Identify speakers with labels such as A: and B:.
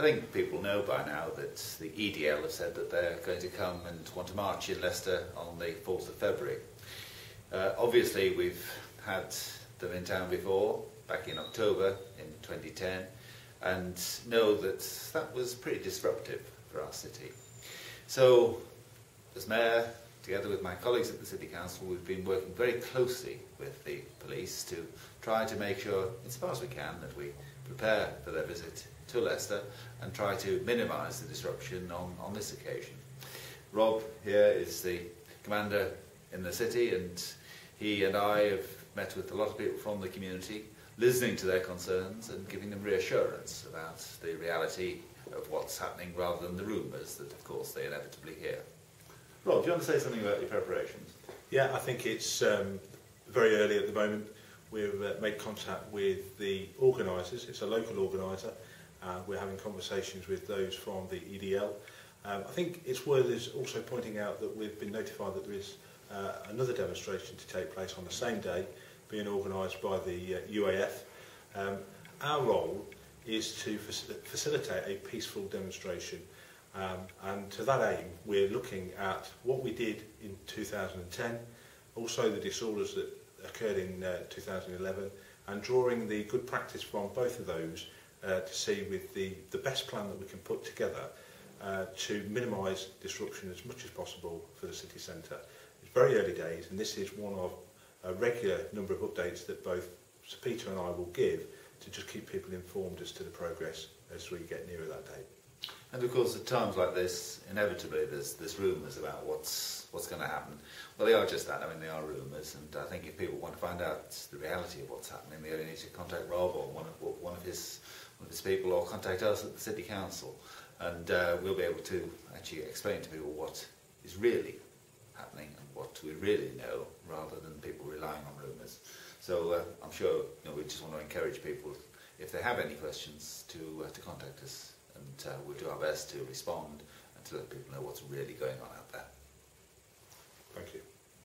A: I think people know by now that the EDL have said that they're going to come and want to march in Leicester on the 4th of February. Uh, obviously, we've had them in town before, back in October in 2010, and know that that was pretty disruptive for our city. So, as Mayor, together with my colleagues at the City Council, we've been working very closely with the police to try to make sure, as far as we can, that we prepare for their visit to Leicester and try to minimise the disruption on, on this occasion. Rob here is the commander in the city and he and I have met with a lot of people from the community, listening to their concerns and giving them reassurance about the reality of what's happening rather than the rumours that of course they inevitably hear. Rob, do you want to say something about your preparations?
B: Yeah, I think it's um, very early at the moment. We've uh, made contact with the organisers. It's a local organiser. Uh, we're having conversations with those from the EDL. Um, I think it's worth also pointing out that we've been notified that there is uh, another demonstration to take place on the same day, being organised by the uh, UAF. Um, our role is to facil facilitate a peaceful demonstration um, and to that aim we're looking at what we did in 2010, also the disorders that occurred in uh, 2011 and drawing the good practice from both of those uh, to see with the, the best plan that we can put together uh, to minimise disruption as much as possible for the city centre. It's very early days and this is one of a regular number of updates that both Sir Peter and I will give to just keep people informed as to the progress as we get nearer that date.
A: And of course, at times like this, inevitably there's, there's rumours about what's, what's going to happen. Well, they are just that. I mean, they are rumours. And I think if people want to find out the reality of what's happening, they only need to contact Rob or one of, one of, his, one of his people or contact us at the City Council. And uh, we'll be able to actually explain to people what is really happening and what we really know rather than people relying on rumours. So uh, I'm sure you know, we just want to encourage people, if they have any questions, to, uh, to contact us and uh, we'll do our best to respond and to let people know what's really going on out there. Thank you.